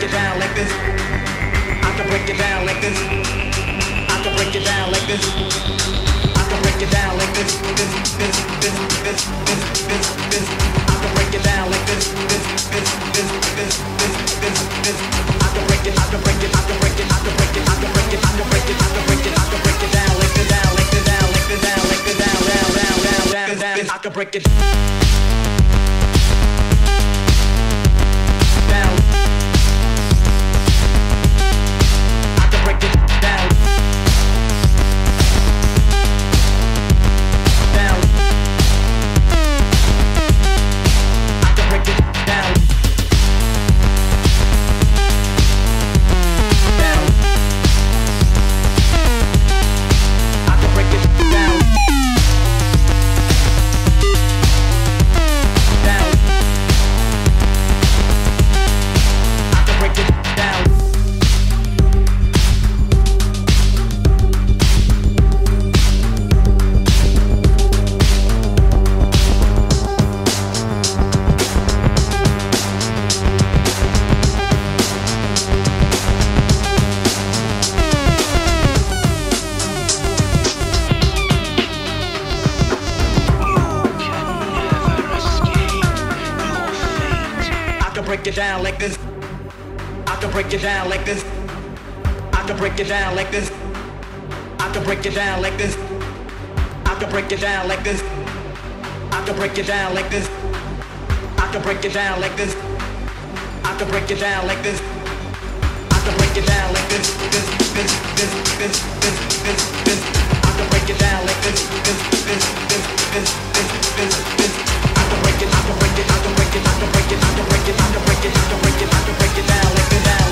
break it down like this. I can break it down like this. I can break it down like this. I can break it down like this. This, this, this, this, this, this, this. I can break it down like this. This, this, this, this, this, this, this. I can break it. I can break it. I can break it. I can break it. I can break it. I can break it. I can break it. I can break it down like this. Down like this. Down like this. Down like this. Down, down, down, down, down, down. I can break it. Down like this. I can break it down like this. I can break it down like this. I can break it down like this. I can break it down like this. I can break it down like this. I can break it down like this. I can break it down like this. This, this, this, this, this, this, this. I can break it down like this. This, this, this, this, this, this, this. I can break it. I can break it. I can break it. I can break it. I can break it. I can break it. I can break it. I can break it down like this. Down like this.